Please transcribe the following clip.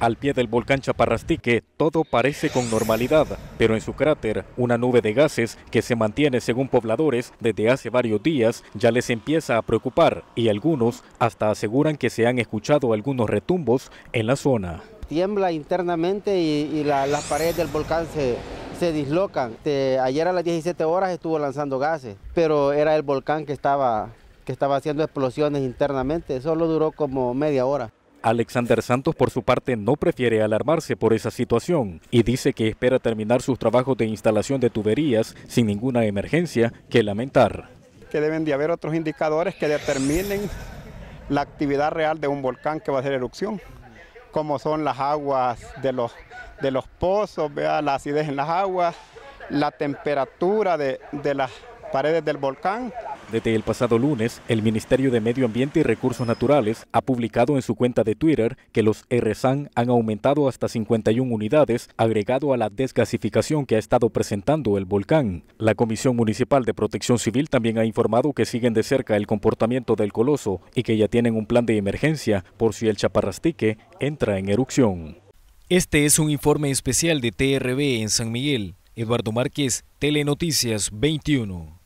Al pie del volcán Chaparrastique todo parece con normalidad, pero en su cráter una nube de gases que se mantiene según pobladores desde hace varios días ya les empieza a preocupar y algunos hasta aseguran que se han escuchado algunos retumbos en la zona. Tiembla internamente y, las paredes del volcán se, se dislocan. ayer a las 17 horas estuvo lanzando gases, pero era el volcán que estaba, que estaba haciendo explosiones internamente, solo duró como media hora. Alexander Santos, por su parte, no prefiere alarmarse por esa situación y dice que espera terminar sus trabajos de instalación de tuberías sin ninguna emergencia que lamentar. Que deben de haber otros indicadores que determinen la actividad real de un volcán que va a hacer erupción, como son las aguas de los, de los pozos, vea la acidez en las aguas, la temperatura de, de las paredes del volcán. Desde el pasado lunes, el Ministerio de Medio Ambiente y Recursos Naturales ha publicado en su cuenta de Twitter que los RSAN han aumentado hasta 51 unidades, agregado a la desgasificación que ha estado presentando el volcán. La Comisión Municipal de Protección Civil también ha informado que siguen de cerca el comportamiento del coloso y que ya tienen un plan de emergencia por si el chaparrastique entra en erupción. Este es un informe especial de TRB en San Miguel. Eduardo Márquez, Telenoticias 21.